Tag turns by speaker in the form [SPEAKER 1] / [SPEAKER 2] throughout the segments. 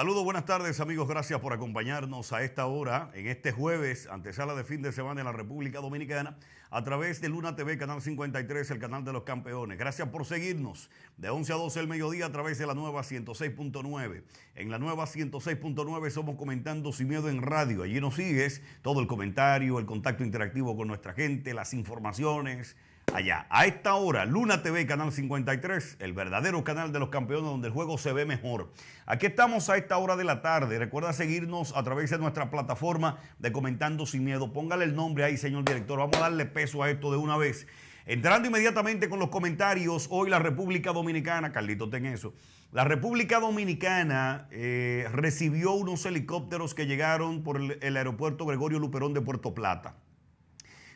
[SPEAKER 1] Saludos, buenas tardes amigos, gracias por acompañarnos a esta hora, en este jueves, antesala de fin de semana en la República Dominicana, a través de Luna TV, Canal 53, el canal de los campeones. Gracias por seguirnos de 11 a 12 el mediodía a través de la nueva 106.9. En la nueva 106.9 somos comentando sin miedo en radio. Allí nos sigues todo el comentario, el contacto interactivo con nuestra gente, las informaciones allá. A esta hora, Luna TV, Canal 53, el verdadero canal de los campeones donde el juego se ve mejor. Aquí estamos a esta hora de la tarde. Recuerda seguirnos a través de nuestra plataforma de Comentando Sin Miedo. Póngale el nombre ahí, señor director. Vamos a darle peso a esto de una vez. Entrando inmediatamente con los comentarios, hoy la República Dominicana, Carlito, ten eso. La República Dominicana eh, recibió unos helicópteros que llegaron por el aeropuerto Gregorio Luperón de Puerto Plata.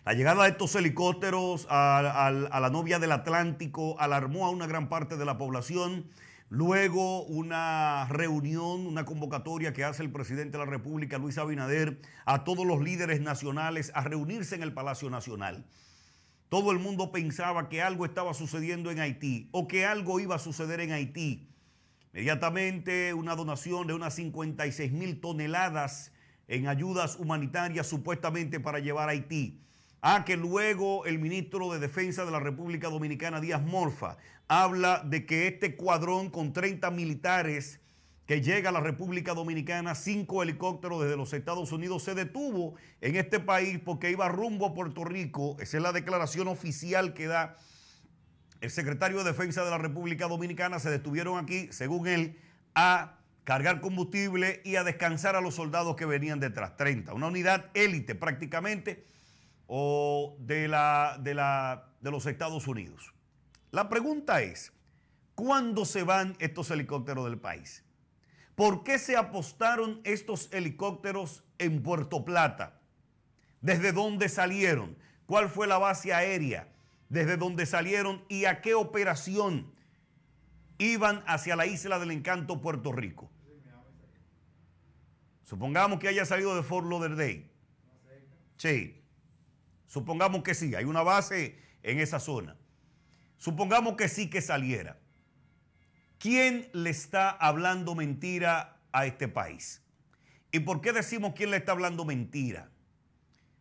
[SPEAKER 1] La llegada de estos helicópteros a, la novia del Atlántico alarmó a una gran parte de la población. Luego una reunión, una convocatoria que hace el presidente de la República, Luis Abinader, a todos los líderes nacionales a reunirse en el Palacio Nacional. Todo el mundo pensaba que algo estaba sucediendo en Haití o que algo iba a suceder en Haití. Inmediatamente una donación de unas 56 mil toneladas en ayudas humanitarias supuestamente para llevar a Haití. Ah, que luego el ministro de Defensa de la República Dominicana, Díaz Morfa, habla de que este cuadrón con 30 militares que llega a la República Dominicana, cinco helicópteros desde los Estados Unidos, se detuvo en este país porque iba rumbo a Puerto Rico. Esa es la declaración oficial que da el secretario de Defensa de la República Dominicana. Se detuvieron aquí, según él, a cargar combustible y a descansar a los soldados que venían detrás. 30, una unidad élite prácticamente o de, la, de, la, de los Estados Unidos. La pregunta es, ¿cuándo se van estos helicópteros del país? ¿Por qué se apostaron estos helicópteros en Puerto Plata? ¿Desde dónde salieron? ¿Cuál fue la base aérea? ¿Desde dónde salieron? ¿Y a qué operación iban hacia la isla del encanto Puerto Rico? Supongamos que haya salido de Fort Lauderdale. Sí. Supongamos que sí, hay una base en esa zona. Supongamos que sí que saliera. ¿Quién le está hablando mentira a este país? ¿Y por qué decimos quién le está hablando mentira?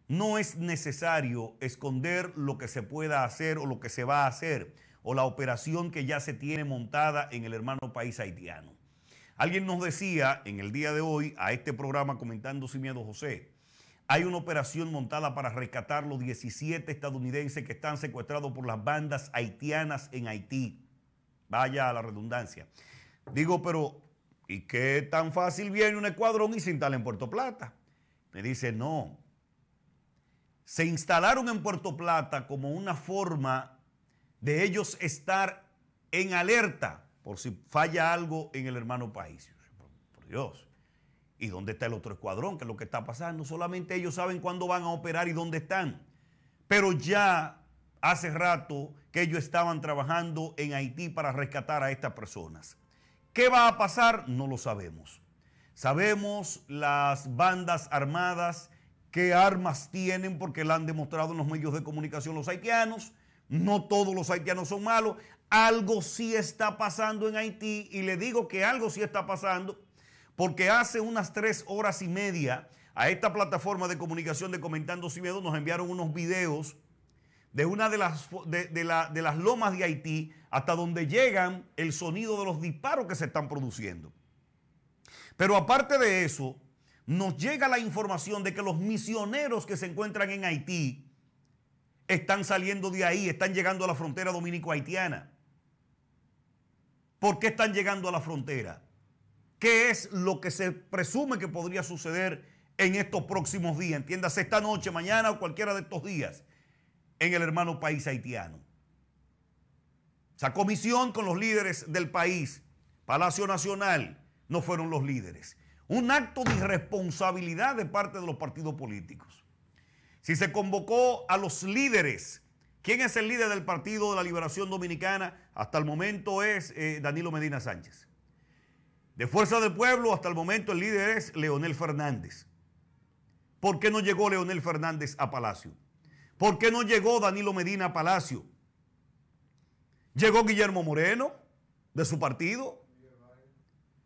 [SPEAKER 1] No es necesario esconder lo que se pueda hacer o lo que se va a hacer o la operación que ya se tiene montada en el hermano país haitiano. Alguien nos decía en el día de hoy a este programa comentando sin miedo José, hay una operación montada para rescatar los 17 estadounidenses que están secuestrados por las bandas haitianas en Haití. Vaya a la redundancia. Digo, pero ¿y qué tan fácil viene un escuadrón y se instala en Puerto Plata? Me dice, no. Se instalaron en Puerto Plata como una forma de ellos estar en alerta por si falla algo en el hermano país. Por Dios. ¿Y dónde está el otro escuadrón? ¿Qué es lo que está pasando? Solamente ellos saben cuándo van a operar y dónde están. Pero ya hace rato que ellos estaban trabajando en Haití para rescatar a estas personas. ¿Qué va a pasar? No lo sabemos. Sabemos las bandas armadas, qué armas tienen, porque la han demostrado en los medios de comunicación los haitianos. No todos los haitianos son malos. Algo sí está pasando en Haití y le digo que algo sí está pasando porque hace unas tres horas y media a esta plataforma de comunicación de Comentando Sin Miedo nos enviaron unos videos de una de las, de, de las lomas de Haití hasta donde llegan el sonido de los disparos que se están produciendo. Pero aparte de eso, nos llega la información de que los misioneros que se encuentran en Haití están saliendo de ahí, están llegando a la frontera dominico-haitiana. ¿Por qué están llegando a la frontera? Qué es lo que se presume que podría suceder en estos próximos días, entiéndase esta noche, mañana o cualquiera de estos días, en el hermano país haitiano. Esa comisión con los líderes del país, Palacio Nacional, no fueron los líderes. Un acto de irresponsabilidad de parte de los partidos políticos. Si se convocó a los líderes, ¿quién es el líder del Partido de la Liberación Dominicana? Hasta el momento es eh, Danilo Medina Sánchez. De Fuerza del Pueblo, hasta el momento el líder es Leonel Fernández. ¿Por qué no llegó Leonel Fernández a Palacio? ¿Por qué no llegó Danilo Medina a Palacio? ¿Llegó Guillermo Moreno de su partido?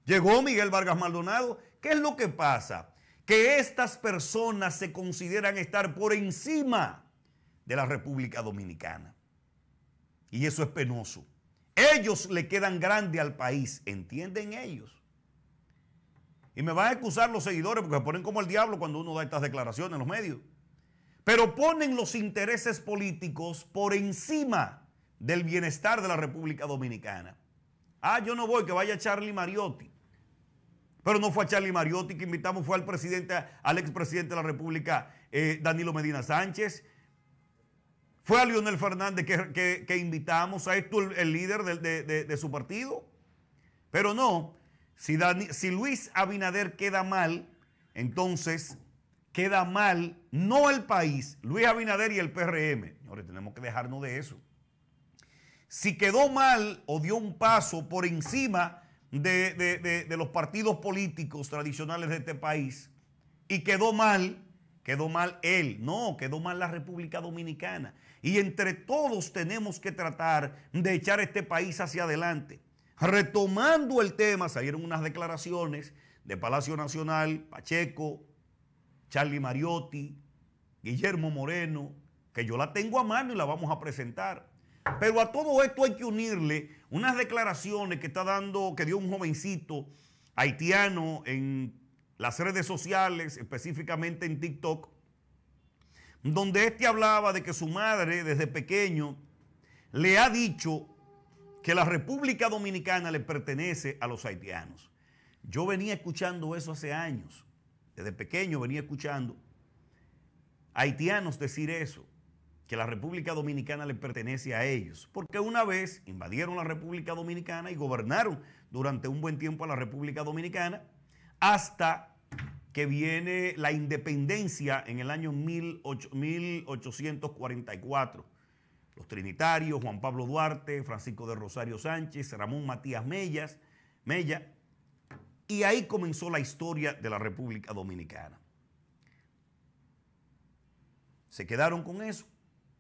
[SPEAKER 1] Llegó Miguel Vargas Maldonado. ¿Qué es lo que pasa? Que estas personas se consideran estar por encima de la República Dominicana. Y eso es penoso. Ellos le quedan grande al país, entienden ellos. Y me van a excusar los seguidores porque se ponen como el diablo cuando uno da estas declaraciones en los medios. Pero ponen los intereses políticos por encima del bienestar de la República Dominicana. Ah, yo no voy, que vaya Charlie Mariotti. Pero no fue a Charlie Mariotti que invitamos, fue al presidente, al expresidente de la República, eh, Danilo Medina Sánchez. Fue a Leonel Fernández que, invitamos a esto el, líder de, su partido. Pero no, si, Luis Abinader queda mal, entonces queda mal no el país, Luis Abinader y el PRM. Señores, tenemos que dejarnos de eso. Si quedó mal o dio un paso por encima de, de, los partidos políticos tradicionales de este país y quedó mal, quedó mal él, no, quedó mal la República Dominicana. Y entre todos tenemos que tratar de echar este país hacia adelante. Retomando el tema, salieron unas declaraciones de Palacio Nacional, Pacheco, Charlie Mariotti, Guillermo Moreno, que yo la tengo a mano y la vamos a presentar. Pero a todo esto hay que unirle unas declaraciones que está dando, que dio un jovencito haitiano en las redes sociales, específicamente en TikTok, donde este hablaba de que su madre desde pequeño le ha dicho que la República Dominicana le pertenece a los haitianos. Yo venía escuchando eso hace años, desde pequeño venía escuchando haitianos decir eso que la República Dominicana le pertenece a ellos, porque una vez invadieron la República Dominicana y gobernaron durante un buen tiempo a la República Dominicana hasta que viene la independencia en el año 1844. Los trinitarios, Juan Pablo Duarte, Francisco de Rosario Sánchez, Ramón Matías Mellas, Mella, y ahí comenzó la historia de la República Dominicana. Se quedaron con eso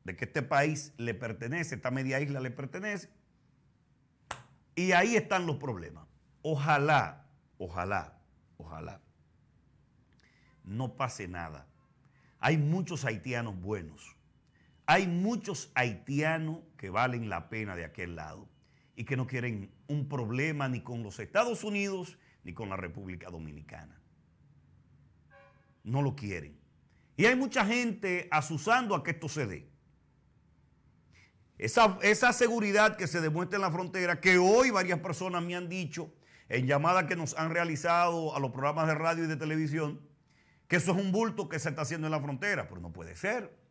[SPEAKER 1] de que este país le pertenece, esta media isla le pertenece. Y ahí están los problemas. Ojalá, ojalá, ojalá no pase nada. Hay muchos haitianos buenos. Hay muchos haitianos que valen la pena de aquel lado y que no quieren un problema ni con los Estados Unidos ni con la República Dominicana. No lo quieren. Y hay mucha gente asusando a que esto se dé. Esa, seguridad que se demuestra en la frontera, que hoy varias personas me han dicho en llamadas que nos han realizado a los programas de radio y de televisión, que eso es un bulto que se está haciendo en la frontera, pero no puede ser.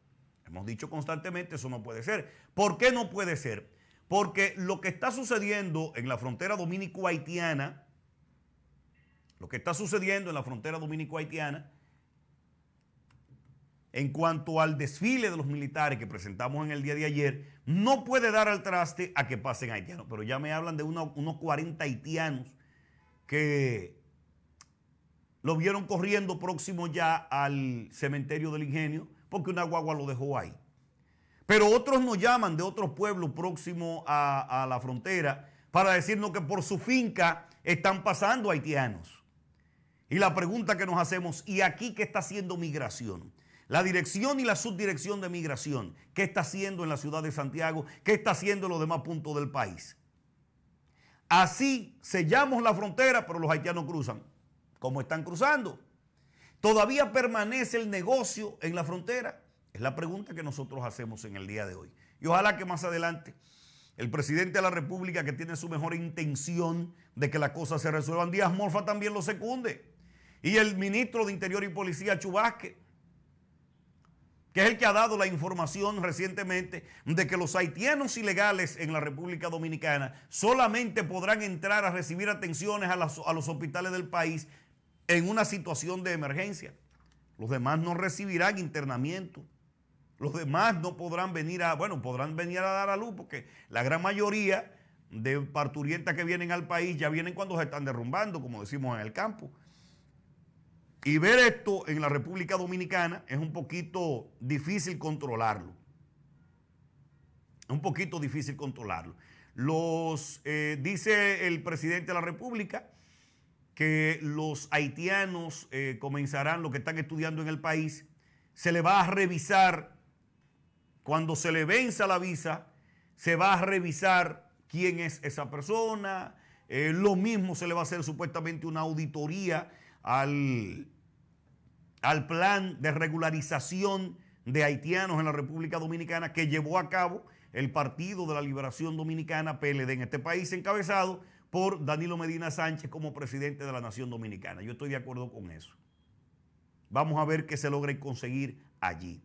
[SPEAKER 1] Hemos dicho constantemente, eso no puede ser. ¿Por qué no puede ser? Porque lo que está sucediendo en la frontera dominico-haitiana, lo que está sucediendo en la frontera dominico-haitiana, en cuanto al desfile de los militares que presentamos en el día de ayer, no puede dar al traste a que pasen haitianos. Pero ya me hablan de unos 40 haitianos que lo vieron corriendo próximo ya al cementerio del ingenio porque una guagua lo dejó ahí. Pero otros nos llaman de otros pueblos próximos a, a la frontera para decirnos que por su finca están pasando haitianos. Y la pregunta que nos hacemos, ¿y aquí qué está haciendo migración? La dirección y la subdirección de migración, ¿qué está haciendo en la ciudad de Santiago? ¿Qué está haciendo en los demás puntos del país? Así sellamos la frontera, pero los haitianos cruzan. ¿Cómo están cruzando? ¿Todavía permanece el negocio en la frontera? Es la pregunta que nosotros hacemos en el día de hoy. Y ojalá que más adelante el presidente de la República, que tiene su mejor intención de que las cosas se resuelvan, Díaz Morfa también lo secunde. Y el ministro de Interior y Policía, Chubasque, que es el que ha dado la información recientemente de que los haitianos ilegales en la República Dominicana solamente podrán entrar a recibir atenciones a, los hospitales del país en una situación de emergencia. Los demás no recibirán internamiento. Los demás no podrán venir a, bueno, podrán venir a dar a luz porque la gran mayoría de parturientas que vienen al país ya vienen cuando se están derrumbando, como decimos en el campo. Y ver esto en la República Dominicana es un poquito difícil controlarlo. Es un poquito difícil controlarlo. Los, eh, dice el presidente de la República que los haitianos eh, comenzarán lo que están estudiando en el país, se le va a revisar, cuando se le venza la visa, se va a revisar quién es esa persona, eh, lo mismo se le va a hacer supuestamente una auditoría al, al plan de regularización de haitianos en la República Dominicana que llevó a cabo el Partido de la Liberación Dominicana, PLD, en este país, encabezado por Danilo Medina Sánchez como presidente de la Nación Dominicana. Yo estoy de acuerdo con eso. Vamos a ver qué se logra conseguir allí.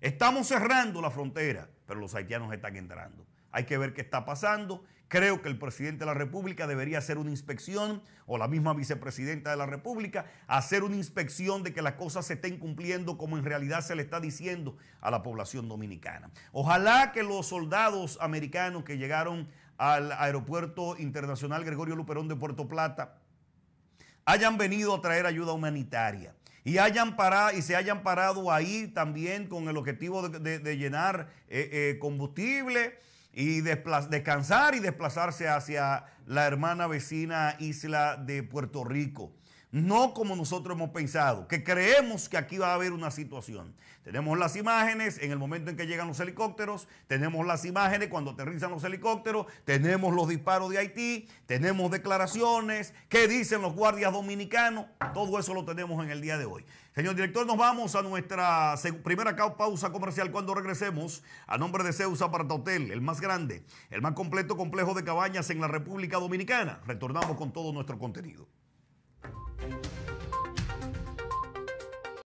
[SPEAKER 1] Estamos cerrando la frontera, pero los haitianos están entrando. Hay que ver qué está pasando Creo que el presidente de la República debería hacer una inspección, o la misma vicepresidenta de la República, hacer una inspección de que las cosas se estén cumpliendo como en realidad se le está diciendo a la población dominicana. Ojalá que los soldados americanos que llegaron al Aeropuerto Internacional Gregorio Luperón de Puerto Plata hayan venido a traer ayuda humanitaria y hayan parado y se hayan parado ahí también con el objetivo de, llenar eh, eh, combustible y descansar y desplazarse hacia la hermana vecina isla de Puerto Rico. No como nosotros hemos pensado, que creemos que aquí va a haber una situación. Tenemos las imágenes en el momento en que llegan los helicópteros, tenemos las imágenes cuando aterrizan los helicópteros, tenemos los disparos de Haití, tenemos declaraciones, qué dicen los guardias dominicanos, todo eso lo tenemos en el día de hoy. Señor director, nos vamos a nuestra primera pausa comercial cuando regresemos a nombre de Ceusa para Hotel, el más grande, el más completo complejo de cabañas en la República Dominicana. Retornamos con todo nuestro contenido. Música